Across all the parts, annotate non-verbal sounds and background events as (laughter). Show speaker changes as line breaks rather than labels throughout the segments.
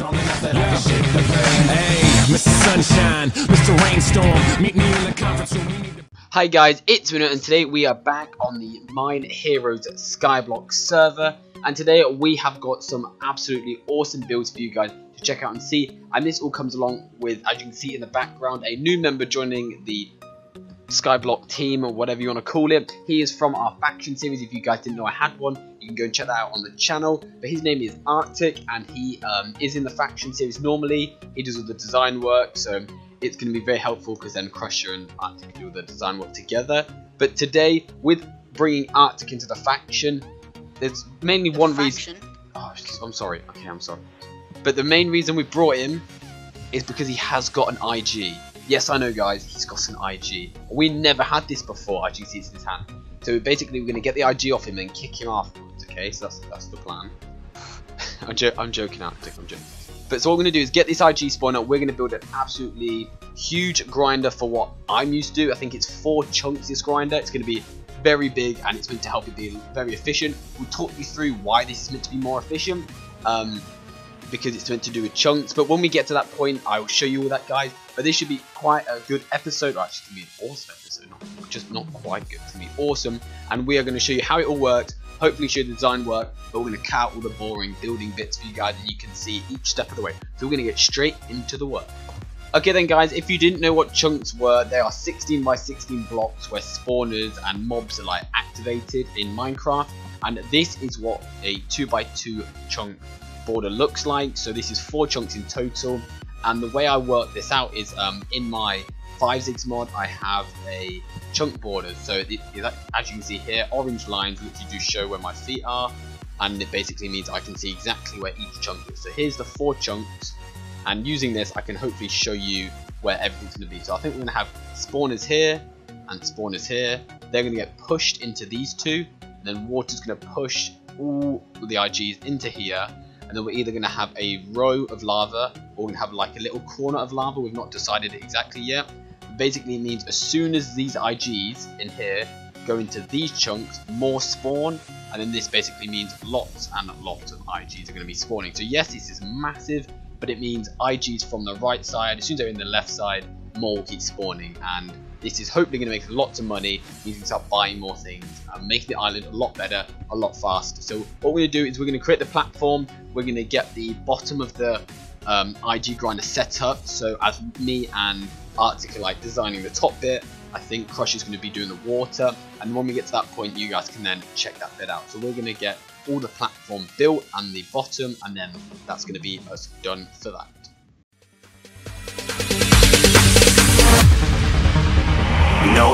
strong enough that I can shake the. Hey, Mr. Sunshine, Mr. Rainstorm, meet me in the conference room.
Hi guys, it's Mino and today we are back on the Mine Heroes Skyblock server and today we have got some absolutely awesome builds for you guys to check out and see and this all comes along with, as you can see in the background, a new member joining the Skyblock team or whatever you want to call it. He is from our faction series. If you guys didn't know I had one, you can go and check that out on the channel. But his name is Arctic and he um, is in the faction series normally. He does all the design work, so it's going to be very helpful because then Crusher and Arctic can do the design work together. But today, with bringing Arctic into the faction, there's mainly one reason. Oh, I'm sorry. Okay, I'm sorry. But the main reason we brought him is because he has got an IG. Yes, I know, guys, he's got an IG. We never had this before, as you see in his hand. So basically, we're going to get the IG off him and kick him afterwards, okay? So that's, that's the plan. (laughs) I'm, jo I'm joking, I'm joking. But so what we're going to do is get this IG spawner. We're going to build an absolutely huge grinder for what I'm used to. I think it's four chunks, this grinder. It's going to be very big and it's meant to help it be very efficient. We'll talk you through why this is meant to be more efficient. Um, because it's meant to do with chunks. But when we get to that point, I will show you all that, guys. But this should be quite a good episode. Or actually, it's going to be an awesome episode. Not, just not quite good. To be awesome. And we are going to show you how it all works. Hopefully show the design work. But we're going to cut all the boring building bits for you guys. And you can see each step of the way. So we're going to get straight into the work. Okay then guys, if you didn't know what chunks were, they are 16 by 16 blocks where spawners and mobs are like activated in Minecraft. And this is what a 2 by 2 chunk border looks like. So this is four chunks in total. And the way I work this out is um, in my 5 mod, I have a chunk border. So as you can see here, orange lines which do show where my feet are. And it basically means I can see exactly where each chunk is. So here's the four chunks. And using this, I can hopefully show you where everything's going to be. So I think we're going to have spawners here and spawners here. They're going to get pushed into these two. And then water's going to push all the IGs into here and then we're either going to have a row of lava or we're going to have like a little corner of lava. We've not decided exactly yet. Basically, means as soon as these IGs in here go into these chunks, more spawn, and then this basically means lots and lots of IGs are going to be spawning. So yes, this is massive, but it means IGs from the right side, as soon as they're in the left side, more keep spawning, and this is hopefully going to make lots of money. You can start buying more things and making the island a lot better, a lot faster. So what we're going to do is we're going to create the platform. We're going to get the bottom of the um, IG grinder set up. So as me and like designing the top bit, I think Crush is going to be doing the water. And when we get to that point, you guys can then check that bit out. So we're going to get all the platform built and the bottom, and then that's going to be us done for that.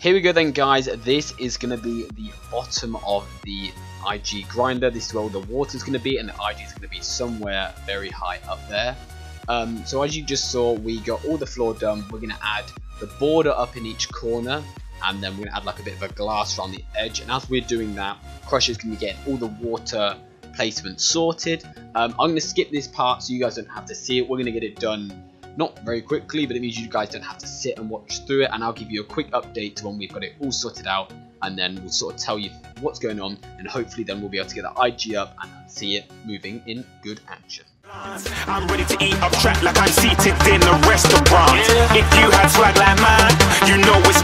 Here we go then guys, this is going to be the bottom of the IG grinder, this is where all the water is going to be and the IG is going to be somewhere very high up there. Um, so as you just saw, we got all the floor done, we're going to add the border up in each corner and then we're going to add like a bit of a glass around the edge. And as we're doing that, Crusher's going to be getting all the water placement sorted. Um, I'm going to skip this part so you guys don't have to see it, we're going to get it done not very quickly, but it means you guys don't have to sit and watch through it. And I'll give you a quick update to when we've got it all sorted out. And then we'll sort of tell you what's going on. And hopefully then we'll be able to get the IG up and see it moving in good action.
I'm ready to eat up track like I'm seated in a restaurant. If you had swag like mine, you know it's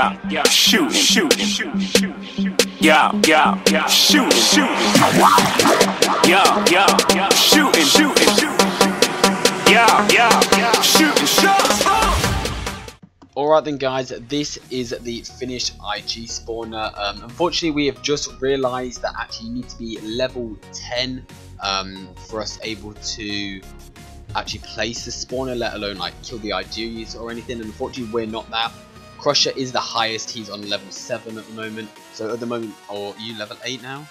yeah, yeah, shooting, yeah, yeah, yeah, shooting, yeah, yeah, yeah, shooting, yeah, yeah, yeah, shots.
Alright then guys, this is the finished IG spawner. Um, unfortunately we have just realised that actually you need to be level 10 um, for us able to actually place the spawner, let alone like kill the IGs or anything. And unfortunately we're not that. Crusher is the highest, he's on level 7 at the moment. So at the moment, or you level 8 now?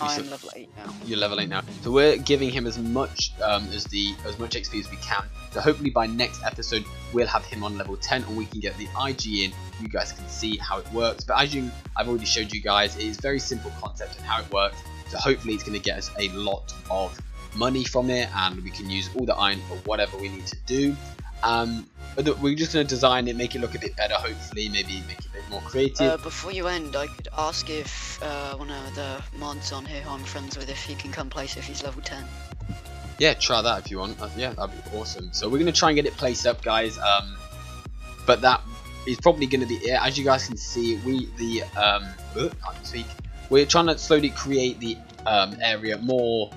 I'm level 8 now.
You're level 8 now. So we're giving him as much um, as the as much XP as we can. So hopefully by next episode we'll have him on level 10 and we can get the IG in. You guys can see how it works. But as you I've already showed you guys, it is very simple concept and how it works. So hopefully it's going to get us a lot of money from it and we can use all the iron for whatever we need to do. Um, but we're just going to design it, make it look a bit better, hopefully, maybe make it a bit more creative.
Uh, before you end, I could ask if uh, one of the mods on here who I'm friends with, if he can come place if he's level 10.
Yeah, try that if you want. Uh, yeah, that'd be awesome. So we're going to try and get it placed up, guys. Um, but that is probably going to be it. As you guys can see, we, the, um, I can speak. We're trying to slowly create the um, area more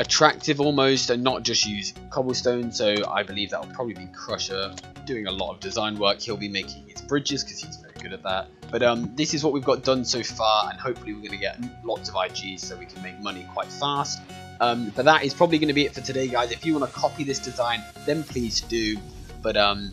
attractive almost and not just use cobblestone. So I believe that will probably be Crusher doing a lot of design work. He'll be making his bridges because he's very good at that. But um, this is what we've got done so far and hopefully we're going to get lots of IGs so we can make money quite fast. Um, but that is probably going to be it for today guys. If you want to copy this design then please do. But um,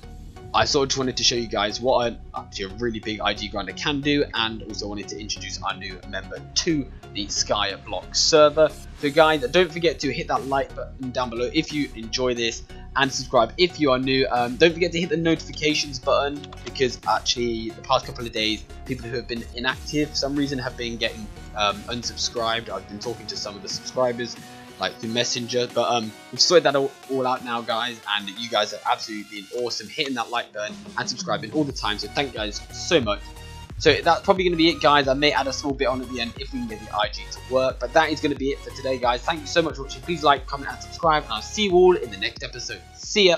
I sort of just wanted to show you guys what a, actually a really big IG grinder can do and also wanted to introduce our new member to the Skyblock server. So guys, don't forget to hit that like button down below if you enjoy this and subscribe if you are new. Um, don't forget to hit the notifications button because actually the past couple of days people who have been inactive for some reason have been getting um, unsubscribed. I've been talking to some of the subscribers like through Messenger. But um, we've sorted that all, out now, guys, and you guys have absolutely been awesome hitting that like button and subscribing all the time. So thank you guys so much. So that's probably going to be it, guys. I may add a small bit on at the end if we can get the IG to work. But that is going to be it for today, guys. Thank you so much for watching. Please like, comment, and subscribe. And I'll see you all in the next episode. See ya.